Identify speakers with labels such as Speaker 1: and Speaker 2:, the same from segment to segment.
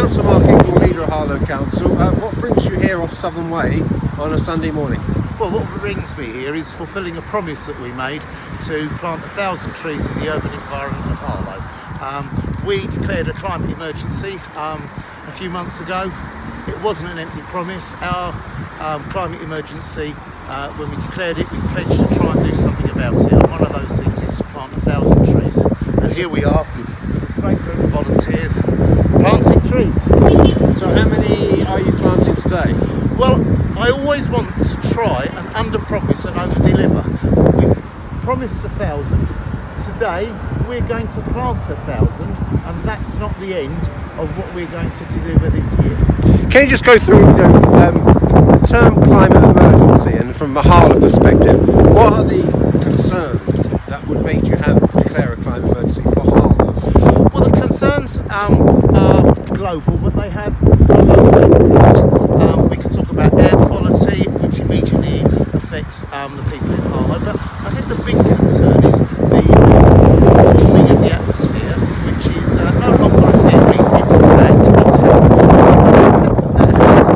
Speaker 1: Council Mark Ingall, leader of Harlow Council. Uh, what brings you here off Southern Way on a Sunday morning?
Speaker 2: Well, what brings me here is fulfilling a promise that we made to plant a thousand trees in the urban environment of Harlow. Um, we declared a climate emergency um, a few months ago. It wasn't an empty promise. Our um, climate emergency, uh, when we declared it, we pledged to try and do something about it. And one of those things is to plant a thousand trees. And here we are, this great group of volunteers trees.
Speaker 1: So how many are you planting today?
Speaker 2: Well, I always want to try and under-promise and over-deliver. We've promised a thousand. Today, we're going to plant a thousand, and that's not the end of what we're going to deliver this year.
Speaker 1: Can you just go through you know, um, the term climate emergency and from a Harlow perspective, what are the concerns that would make you have to declare a climate emergency for Harlow?
Speaker 2: Well, the concerns um, are global, but they have. Um, we can talk about air quality, which immediately affects um, the people in Harlow, but I think the big concern is the warming of the atmosphere, which is uh, no longer a theory, it's a fact, it's happening. And the effect that has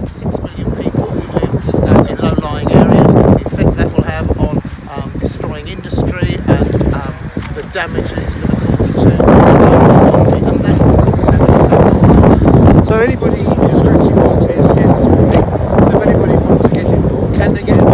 Speaker 2: on 6 million people who live uh, in low-lying areas, the effect that will have on um, destroying industry and um, the damage that it's going to cause to the local economy, and that of course has an effect.
Speaker 1: So anybody so if anybody wants to get involved, can they get